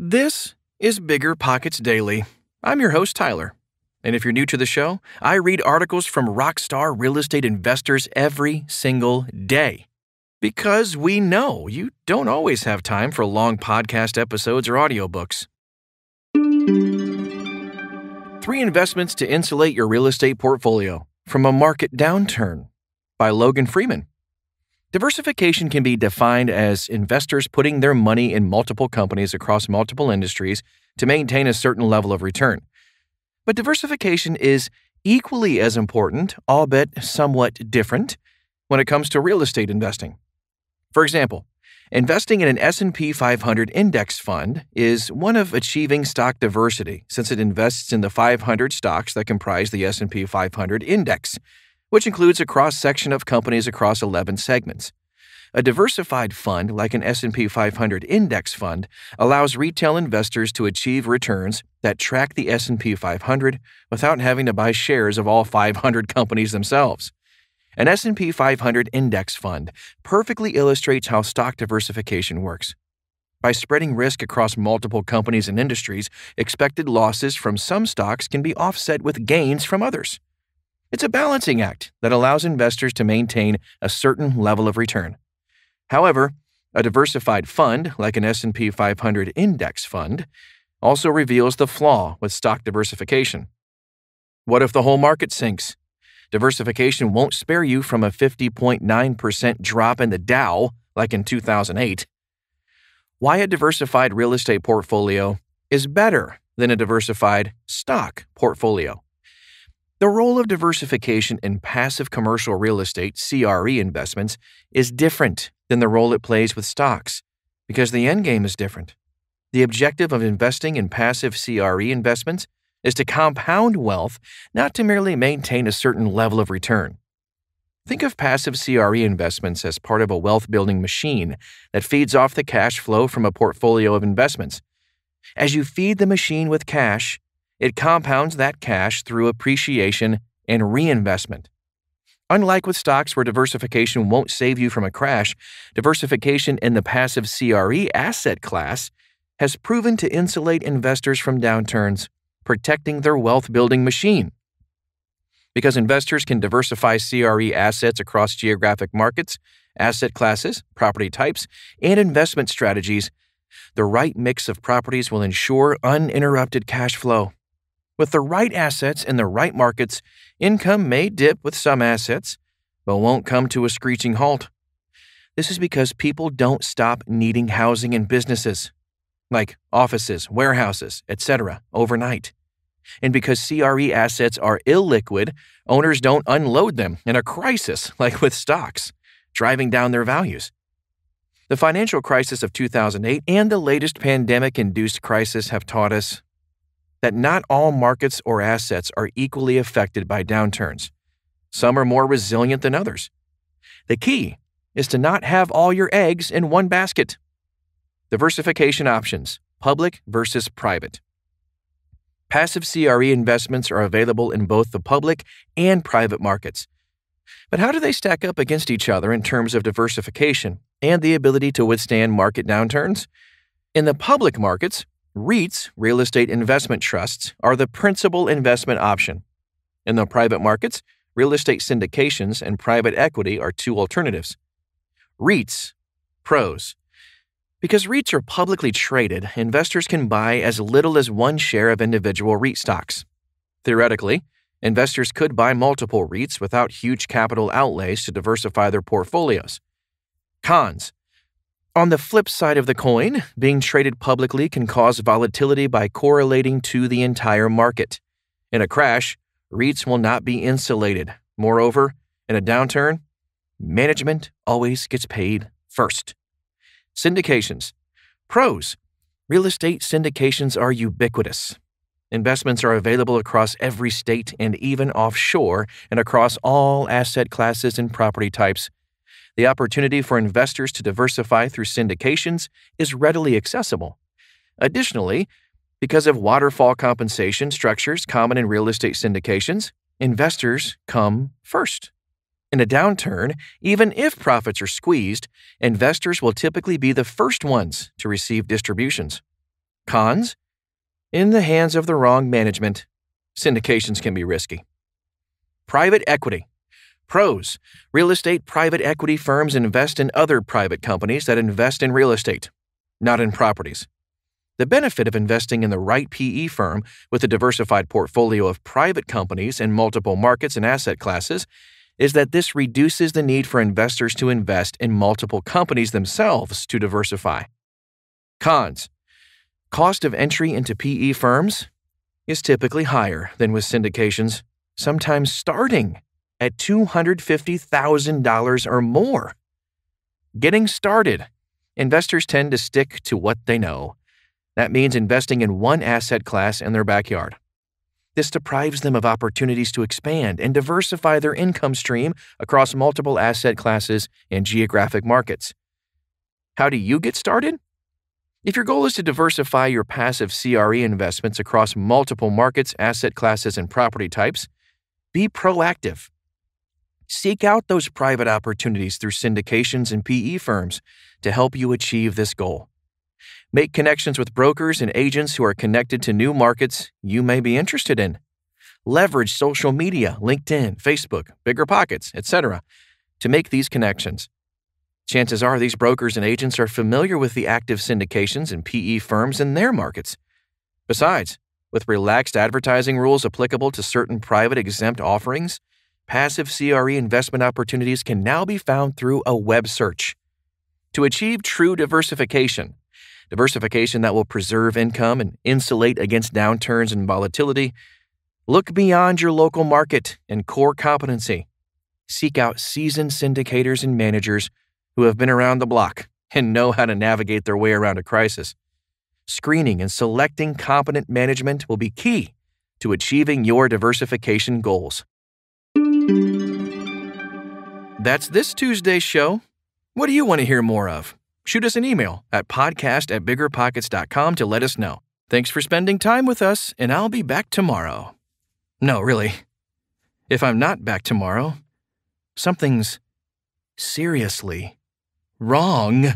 This is BiggerPockets Daily. I'm your host, Tyler. And if you're new to the show, I read articles from rockstar real estate investors every single day. Because we know you don't always have time for long podcast episodes or audiobooks. Three investments to insulate your real estate portfolio from a market downturn by Logan Freeman. Diversification can be defined as investors putting their money in multiple companies across multiple industries to maintain a certain level of return. But diversification is equally as important, albeit somewhat different, when it comes to real estate investing. For example, investing in an S&P 500 index fund is one of achieving stock diversity since it invests in the 500 stocks that comprise the S&P 500 index which includes a cross-section of companies across 11 segments. A diversified fund like an S&P 500 index fund allows retail investors to achieve returns that track the S&P 500 without having to buy shares of all 500 companies themselves. An S&P 500 index fund perfectly illustrates how stock diversification works. By spreading risk across multiple companies and industries, expected losses from some stocks can be offset with gains from others. It's a balancing act that allows investors to maintain a certain level of return. However, a diversified fund like an S&P 500 index fund also reveals the flaw with stock diversification. What if the whole market sinks? Diversification won't spare you from a 50.9% drop in the Dow like in 2008. Why a diversified real estate portfolio is better than a diversified stock portfolio. The role of diversification in passive commercial real estate CRE investments is different than the role it plays with stocks because the end game is different. The objective of investing in passive CRE investments is to compound wealth, not to merely maintain a certain level of return. Think of passive CRE investments as part of a wealth building machine that feeds off the cash flow from a portfolio of investments. As you feed the machine with cash, it compounds that cash through appreciation and reinvestment. Unlike with stocks where diversification won't save you from a crash, diversification in the passive CRE asset class has proven to insulate investors from downturns, protecting their wealth building machine. Because investors can diversify CRE assets across geographic markets, asset classes, property types, and investment strategies, the right mix of properties will ensure uninterrupted cash flow. With the right assets in the right markets, income may dip with some assets, but won't come to a screeching halt. This is because people don't stop needing housing and businesses, like offices, warehouses, etc., overnight. And because CRE assets are illiquid, owners don't unload them in a crisis like with stocks, driving down their values. The financial crisis of 2008 and the latest pandemic induced crisis have taught us that not all markets or assets are equally affected by downturns. Some are more resilient than others. The key is to not have all your eggs in one basket. Diversification options public versus private. Passive CRE investments are available in both the public and private markets. But how do they stack up against each other in terms of diversification and the ability to withstand market downturns? In the public markets, REITs, real estate investment trusts, are the principal investment option. In the private markets, real estate syndications and private equity are two alternatives. REITs, pros. Because REITs are publicly traded, investors can buy as little as one share of individual REIT stocks. Theoretically, investors could buy multiple REITs without huge capital outlays to diversify their portfolios. Cons on the flip side of the coin, being traded publicly can cause volatility by correlating to the entire market. In a crash, REITs will not be insulated. Moreover, in a downturn, management always gets paid first. Syndications. Pros. Real estate syndications are ubiquitous. Investments are available across every state and even offshore and across all asset classes and property types the opportunity for investors to diversify through syndications is readily accessible. Additionally, because of waterfall compensation structures common in real estate syndications, investors come first. In a downturn, even if profits are squeezed, investors will typically be the first ones to receive distributions. Cons? In the hands of the wrong management, syndications can be risky. Private equity. Pros Real estate private equity firms invest in other private companies that invest in real estate, not in properties. The benefit of investing in the right PE firm with a diversified portfolio of private companies in multiple markets and asset classes is that this reduces the need for investors to invest in multiple companies themselves to diversify. Cons Cost of entry into PE firms is typically higher than with syndications, sometimes starting at $250,000 or more. Getting started, investors tend to stick to what they know. That means investing in one asset class in their backyard. This deprives them of opportunities to expand and diversify their income stream across multiple asset classes and geographic markets. How do you get started? If your goal is to diversify your passive CRE investments across multiple markets, asset classes, and property types, be proactive. Seek out those private opportunities through syndications and PE firms to help you achieve this goal. Make connections with brokers and agents who are connected to new markets you may be interested in. Leverage social media, LinkedIn, Facebook, BiggerPockets, etc., to make these connections. Chances are these brokers and agents are familiar with the active syndications and PE firms in their markets. Besides, with relaxed advertising rules applicable to certain private exempt offerings, passive CRE investment opportunities can now be found through a web search. To achieve true diversification, diversification that will preserve income and insulate against downturns and volatility, look beyond your local market and core competency. Seek out seasoned syndicators and managers who have been around the block and know how to navigate their way around a crisis. Screening and selecting competent management will be key to achieving your diversification goals. That's this Tuesday's show. What do you want to hear more of? Shoot us an email at podcast at biggerpockets.com to let us know. Thanks for spending time with us, and I'll be back tomorrow. No, really. If I'm not back tomorrow, something's seriously wrong.